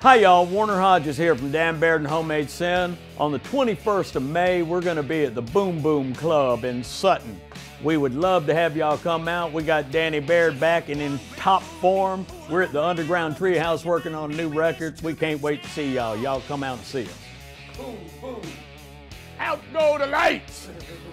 Hi, y'all. Warner Hodges here from Dan Baird and Homemade Sin. On the 21st of May, we're going to be at the Boom Boom Club in Sutton. We would love to have y'all come out. We got Danny Baird back and in top form. We're at the Underground Treehouse working on new records. We can't wait to see y'all. Y'all come out and see us. Boom, boom. Out go the lights.